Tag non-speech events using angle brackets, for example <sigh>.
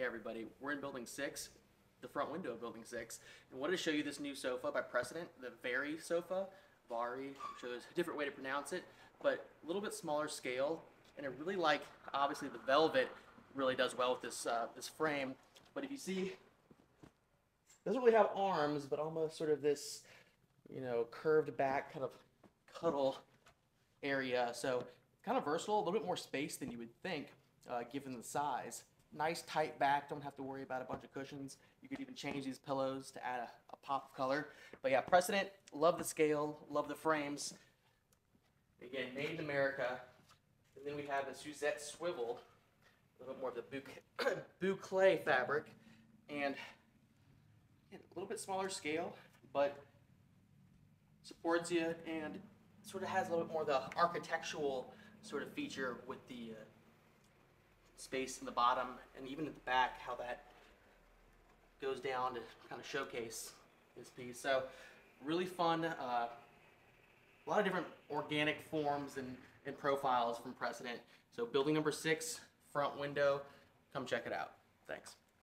Hey everybody, we're in building six, the front window of building six, and wanted to show you this new sofa by Precedent, the Vari sofa. Vari, I'm sure there's a different way to pronounce it, but a little bit smaller scale, and I really like, obviously the velvet really does well with this, uh, this frame, but if you see, doesn't really have arms, but almost sort of this, you know, curved back kind of cuddle area, so kind of versatile, a little bit more space than you would think, uh, given the size. Nice tight back, don't have to worry about a bunch of cushions. You could even change these pillows to add a, a pop of color. But yeah, Precedent, love the scale, love the frames. Again, made in America. And then we have the Suzette swivel, a little bit more of the bouc- <coughs> boucle fabric, and again, a little bit smaller scale, but supports you and sort of has a little bit more of the architectural sort of feature with the uh, space in the bottom and even at the back, how that goes down to kind of showcase this piece. So really fun, uh, a lot of different organic forms and, and profiles from Precedent. So building number six, front window, come check it out. Thanks.